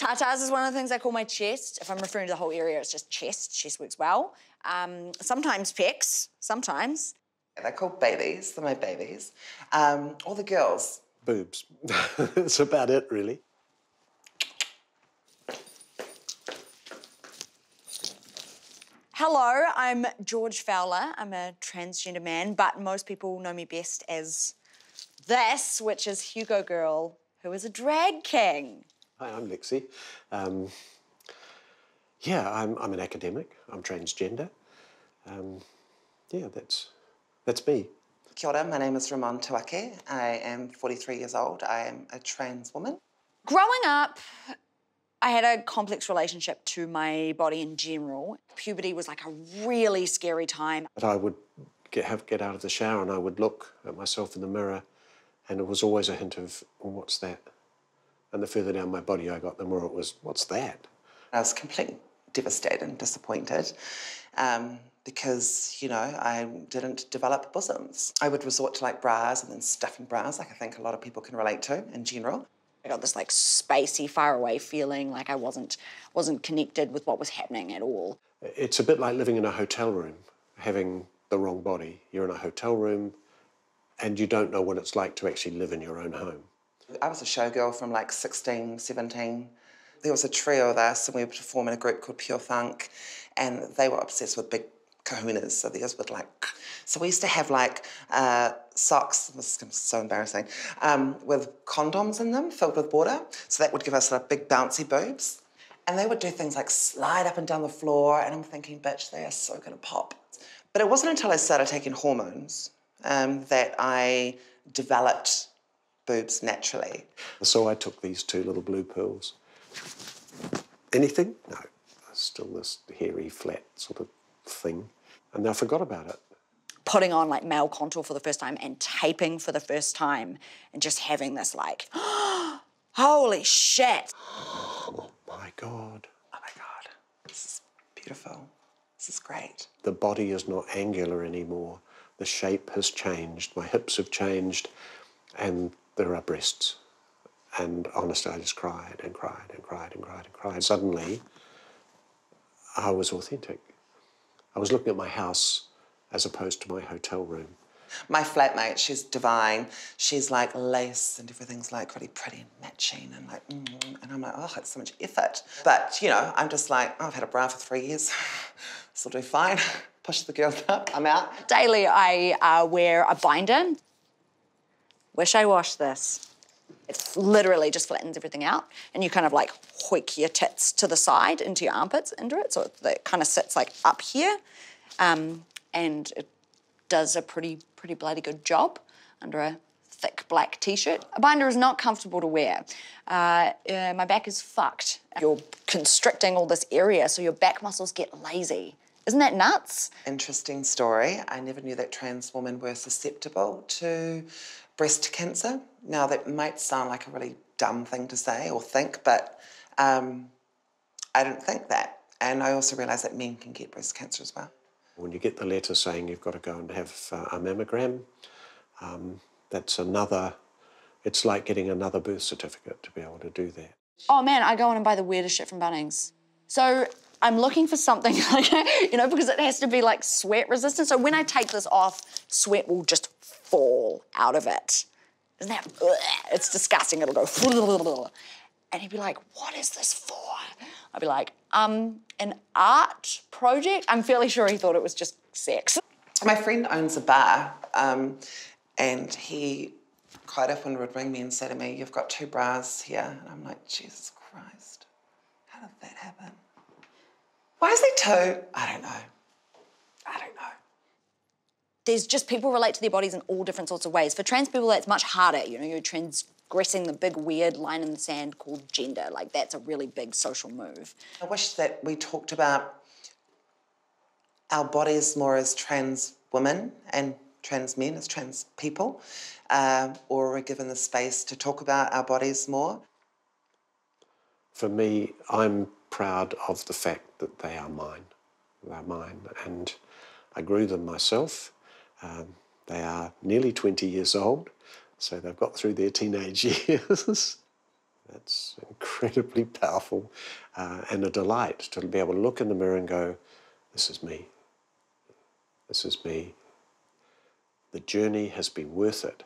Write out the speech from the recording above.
Tatas is one of the things I call my chest. If I'm referring to the whole area, it's just chest. Chest works well. Um, sometimes pecs, sometimes. They're called babies, they're my babies. Um, all the girls. Boobs. That's about it, really. Hello, I'm George Fowler. I'm a transgender man, but most people know me best as this, which is Hugo Grrrl, who is a drag king. Hi, I'm Lexi. Um, yeah, I'm, I'm an academic. I'm transgender. Um, yeah, that's that's me. Kia ora, my name is Ramon Te Wake. I am 43 years old. I am a trans woman. Growing up, I had a complex relationship to my body in general. Puberty was like a really scary time. But I would get, have get out of the shower and I would look at myself in the mirror, and it was always a hint of, well, "What's that?" And the further down my body I got, the more it was, "What's that?" I was completely devastated and disappointed um, because, you know, I didn't develop bosoms. I would resort to like bras and then stuffing bras, like I think a lot of people can relate to in general. I got this like spacey, far away feeling, like I wasn't wasn't connected with what was happening at all. It's a bit like living in a hotel room, having the wrong body. You're in a hotel room, and you don't know what it's like to actually live in your own home. I was a showgirl from like 16, 17. There was a trio of us, and we would perform in a group called Pure Funk, and they were obsessed with big kahunas, so theirs would like. So we used to have like uh, socks, this is so embarrassing, um, with condoms in them filled with water, so that would give us like big bouncy boobs. And they would do things like slide up and down the floor, and I'm thinking, bitch, they are so gonna pop. But it wasn't until I started taking hormones um, that I developed boobs naturally. So I took these two little blue pills. Anything? No. Still this hairy, flat sort of thing. And I forgot about it. Putting on like male contour for the first time and taping for the first time and just having this like, holy shit. Oh my God. Oh my God, this is beautiful. This is great. The body is not angular anymore. The shape has changed. My hips have changed. And there are breasts. And honestly, I just cried and cried and cried and cried and cried. Suddenly, I was authentic. I was looking at my house as opposed to my hotel room. My flatmate, she's divine. She's like lace and everything's like really pretty and matching and like, mm, and I'm like, oh, it's so much effort. But, you know, I'm just like, oh, I've had a bra for three years. this will do fine. Push the girls up, I'm out. Daily, I uh, wear a binder. Wish I washed this. It literally just flattens everything out, and you kind of like hoik your tits to the side into your armpits into it, so it kind of sits like up here, um, and it does a pretty pretty bloody good job under a thick black t-shirt. A binder is not comfortable to wear. Uh, uh, my back is fucked. You're constricting all this area, so your back muscles get lazy. Isn't that nuts? Interesting story. I never knew that trans women were susceptible to breast cancer. Now, that might sound like a really dumb thing to say or think, but um, I didn't think that. And I also realised that men can get breast cancer as well. When you get the letter saying you've got to go and have uh, a mammogram, um, that's another, it's like getting another birth certificate to be able to do that. Oh man, I go in and buy the weirdest shit from Bunnings. So I'm looking for something like, you know, because it has to be like sweat resistant. So when I take this off, sweat will just fall out of it. Isn't that, ugh, it's disgusting. It'll go, and he'd be like, what is this for? I'd be like, um, an art project? I'm fairly sure he thought it was just sex. My friend owns a bar, um, and he quite often would ring me and say to me, You've got two bras here. And I'm like, Jesus Christ, how did that happen? Why is there two? I don't know. I don't know. There's just people relate to their bodies in all different sorts of ways. For trans people, that's much harder. You know, you're transgressing the big weird line in the sand called gender. Like that's a really big social move. I wish that we talked about our bodies more as trans women and trans men, as trans people, uh, or are given the space to talk about our bodies more. For me, I'm proud of the fact that they are mine. They're mine, and I grew them myself. Um, they are nearly 20 years old, so they've got through their teenage years. That's incredibly powerful uh, and a delight to be able to look in the mirror and go, This is me. This is me. The journey has been worth it